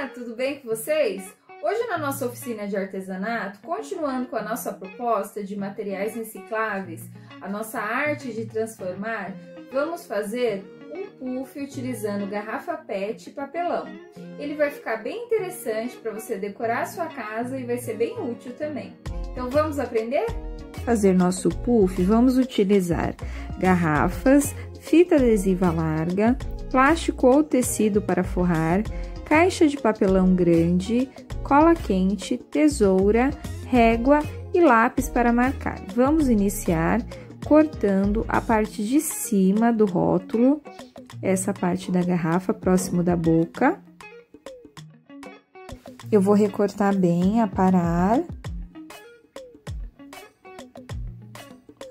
Olá, tudo bem com vocês? Hoje na nossa oficina de artesanato, continuando com a nossa proposta de materiais recicláveis, a nossa arte de transformar, vamos fazer um puff utilizando garrafa PET e papelão. Ele vai ficar bem interessante para você decorar a sua casa e vai ser bem útil também. Então vamos aprender? Fazer nosso puff, vamos utilizar garrafas, fita adesiva larga, plástico ou tecido para forrar, caixa de papelão grande, cola quente, tesoura, régua e lápis para marcar. Vamos iniciar cortando a parte de cima do rótulo, essa parte da garrafa próximo da boca. Eu vou recortar bem a parar.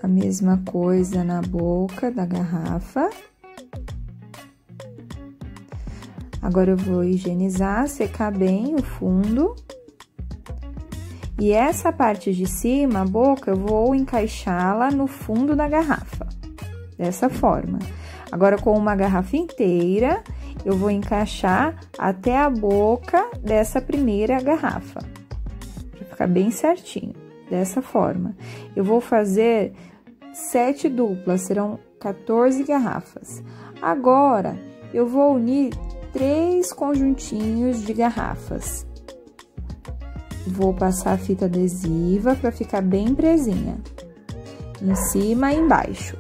A mesma coisa na boca da garrafa. Agora eu vou higienizar, secar bem o fundo. E essa parte de cima, a boca, eu vou encaixá-la no fundo da garrafa, dessa forma. Agora, com uma garrafa inteira, eu vou encaixar até a boca dessa primeira garrafa, para ficar bem certinho, dessa forma. Eu vou fazer sete duplas, serão 14 garrafas. Agora, eu vou unir três conjuntinhos de garrafas. Vou passar a fita adesiva para ficar bem presinha, em cima e embaixo.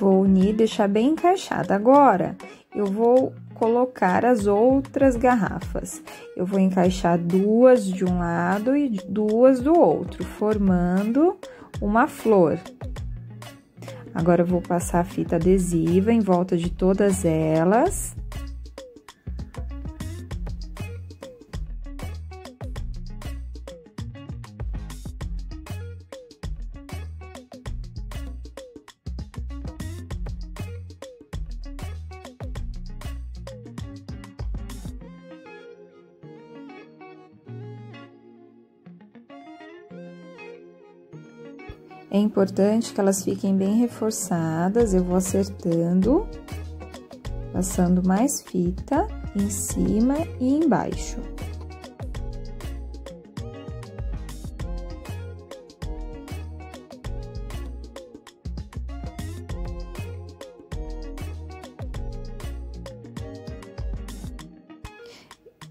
Vou unir, deixar bem encaixada. Agora, eu vou colocar as outras garrafas. Eu vou encaixar duas de um lado e duas do outro, formando uma flor. Agora, eu vou passar a fita adesiva em volta de todas elas. É importante que elas fiquem bem reforçadas, eu vou acertando, passando mais fita em cima e embaixo.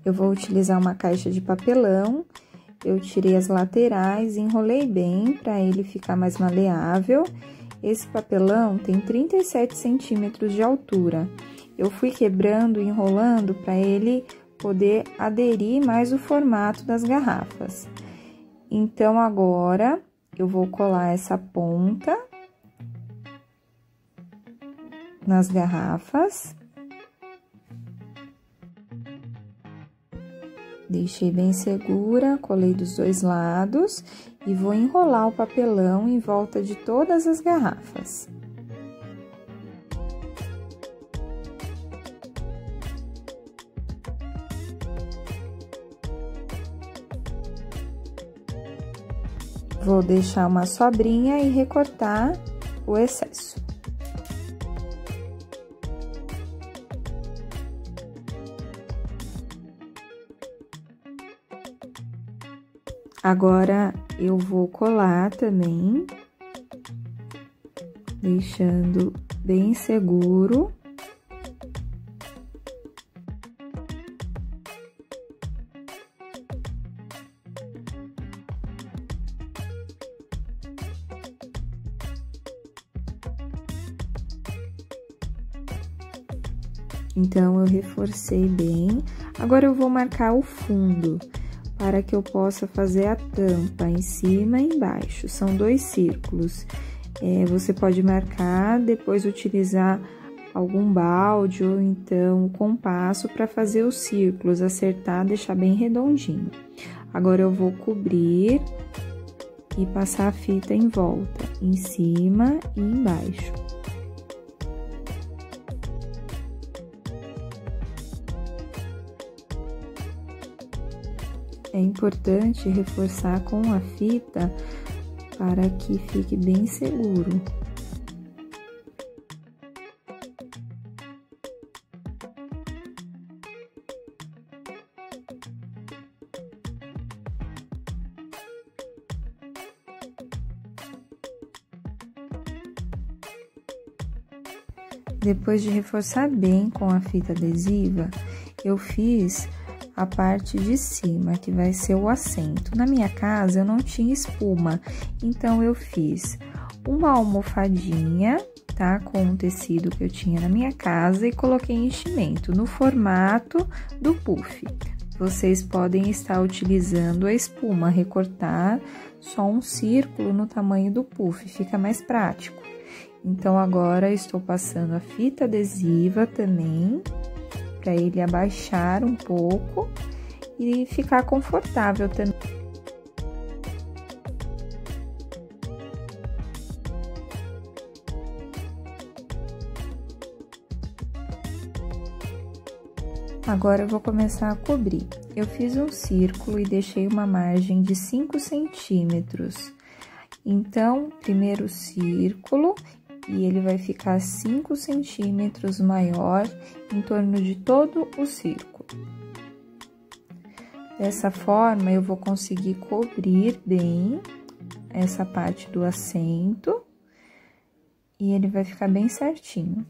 Eu vou utilizar uma caixa de papelão eu tirei as laterais, enrolei bem para ele ficar mais maleável. Esse papelão tem 37 centímetros de altura. Eu fui quebrando enrolando para ele poder aderir mais o formato das garrafas. Então, agora, eu vou colar essa ponta nas garrafas. Deixei bem segura, colei dos dois lados e vou enrolar o papelão em volta de todas as garrafas. Vou deixar uma sobrinha e recortar o excesso. Agora, eu vou colar também, deixando bem seguro. Então, eu reforcei bem. Agora, eu vou marcar o fundo para que eu possa fazer a tampa em cima e embaixo. São dois círculos. É, você pode marcar, depois utilizar algum balde ou então compasso para fazer os círculos, acertar, deixar bem redondinho. Agora, eu vou cobrir e passar a fita em volta, em cima e embaixo. É importante reforçar com a fita para que fique bem seguro. Depois de reforçar bem com a fita adesiva, eu fiz a parte de cima, que vai ser o assento. Na minha casa eu não tinha espuma, então eu fiz uma almofadinha, tá? Com o tecido que eu tinha na minha casa e coloquei enchimento no formato do puff. Vocês podem estar utilizando a espuma, recortar só um círculo no tamanho do puff, fica mais prático. Então, agora estou passando a fita adesiva também, para ele abaixar um pouco e ficar confortável também. Agora eu vou começar a cobrir. Eu fiz um círculo e deixei uma margem de 5 centímetros. Então, primeiro círculo e ele vai ficar 5 centímetros maior em torno de todo o círculo. Dessa forma, eu vou conseguir cobrir bem essa parte do assento e ele vai ficar bem certinho.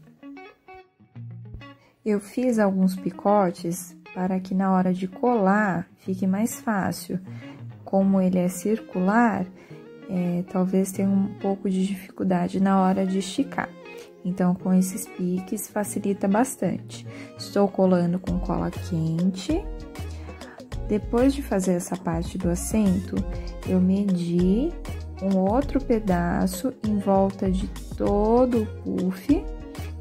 Eu fiz alguns picotes para que na hora de colar fique mais fácil. Como ele é circular, é, talvez tenha um pouco de dificuldade na hora de esticar. Então, com esses piques facilita bastante. Estou colando com cola quente. Depois de fazer essa parte do assento, eu medi um outro pedaço em volta de todo o puff,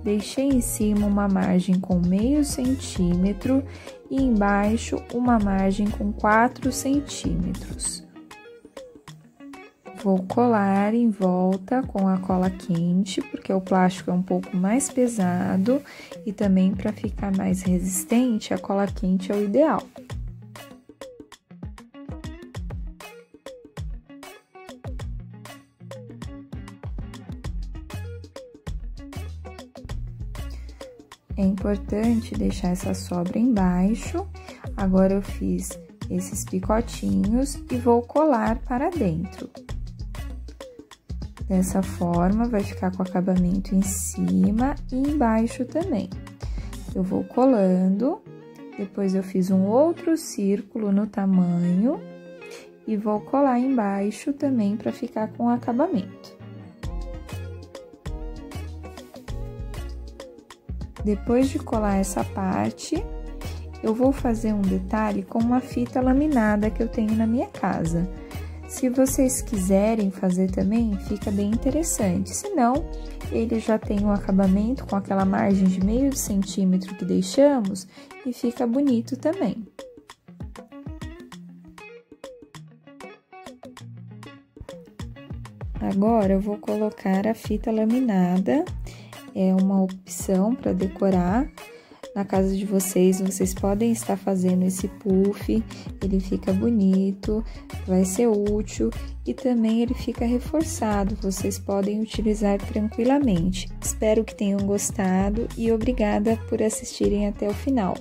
deixei em cima uma margem com meio centímetro e embaixo uma margem com 4 centímetros. Vou colar em volta com a cola quente, porque o plástico é um pouco mais pesado e também para ficar mais resistente, a cola quente é o ideal. É importante deixar essa sobra embaixo. Agora eu fiz esses picotinhos e vou colar para dentro. Dessa forma, vai ficar com acabamento em cima e embaixo também. Eu vou colando, depois eu fiz um outro círculo no tamanho e vou colar embaixo também para ficar com acabamento. Depois de colar essa parte, eu vou fazer um detalhe com uma fita laminada que eu tenho na minha casa. Se vocês quiserem fazer também, fica bem interessante. Se não, ele já tem um acabamento com aquela margem de meio centímetro que deixamos e fica bonito também. Agora, eu vou colocar a fita laminada, é uma opção para decorar na casa de vocês, vocês podem estar fazendo esse puff, ele fica bonito, vai ser útil e também ele fica reforçado, vocês podem utilizar tranquilamente. Espero que tenham gostado e obrigada por assistirem até o final.